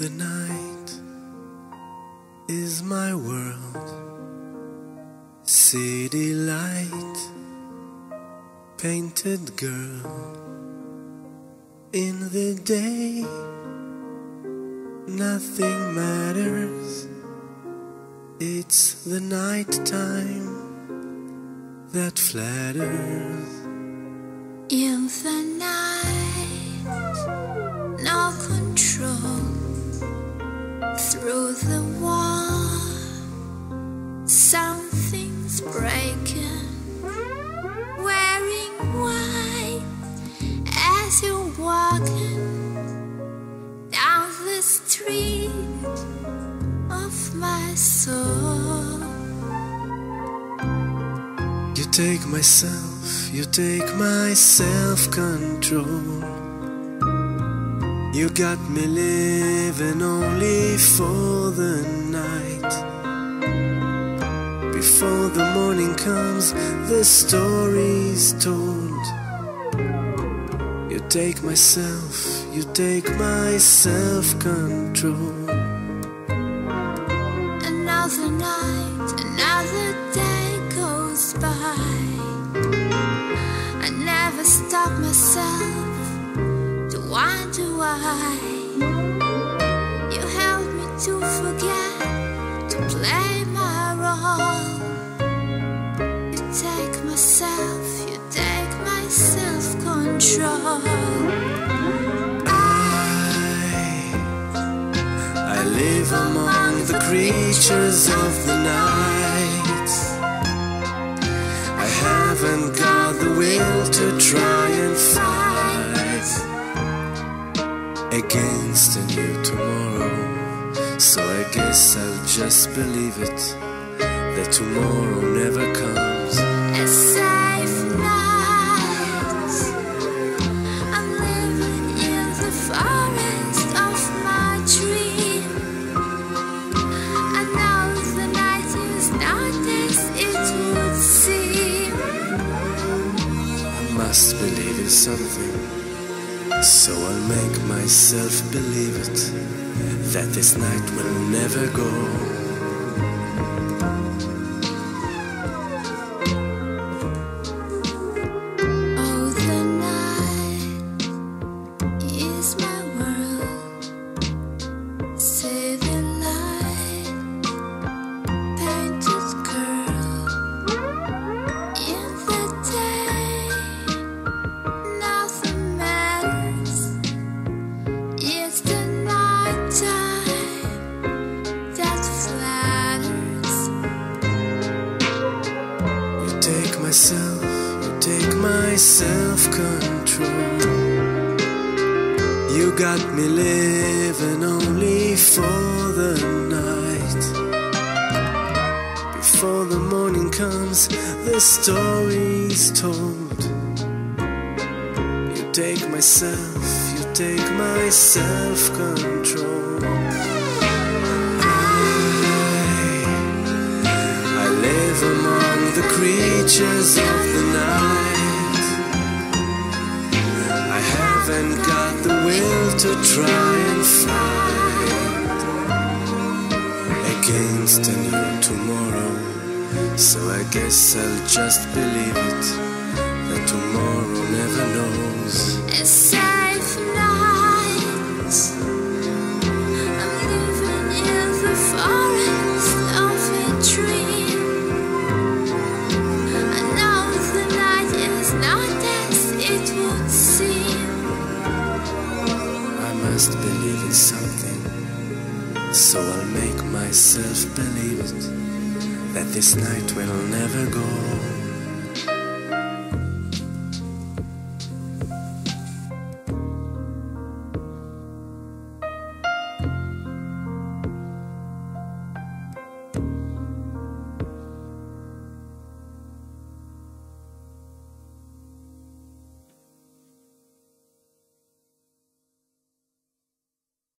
the night is my world. City light, painted girl. In the day, nothing matters. It's the night time that flatters. Down the street of my soul. You take myself, you take my self control. You got me living only for the night. Before the morning comes, the story's told. Take myself, you take my self control. Another night, another day goes by. I never stop myself to wonder why. You help me to forget to play control. I, I live among the creatures of the night. I haven't got the will to try and fight against a new tomorrow. So I guess I'll just believe it that tomorrow never comes. Believe in something. So I'll make myself believe it that this night will never go. Take my self control. You got me living only for the night. Before the morning comes, the story's told. You take myself, you take my self control. I live among the creatures to try and fight against a new tomorrow. So I guess I'll just believe it that tomorrow never knows. I'll make myself believe that this night will never go.